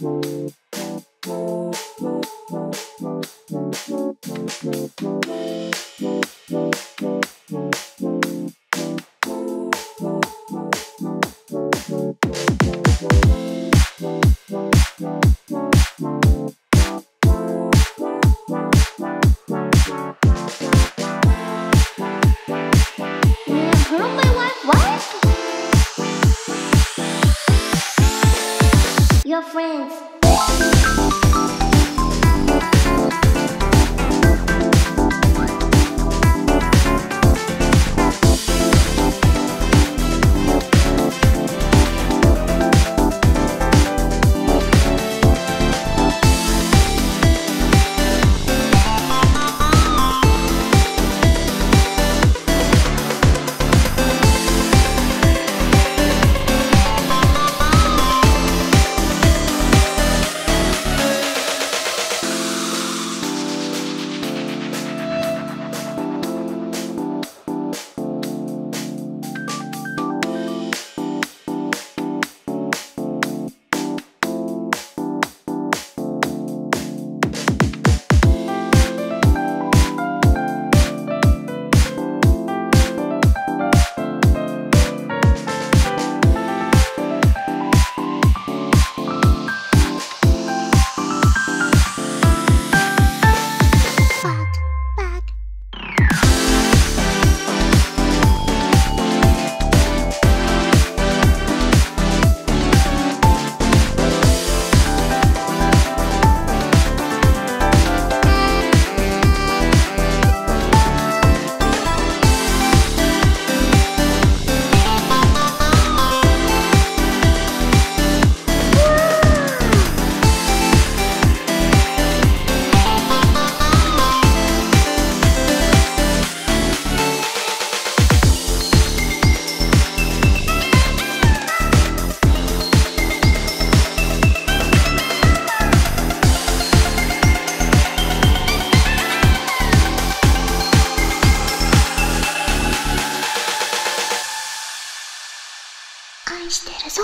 your friends. 愛してるぞ。